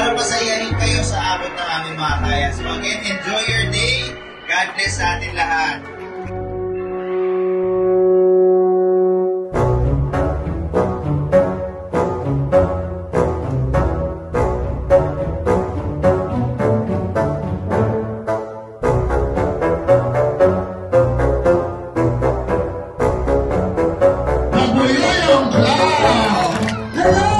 para pasayahin kayo sa abot ng aming mga kaya. So again, enjoy your day. God bless sa atin lahat. Hello!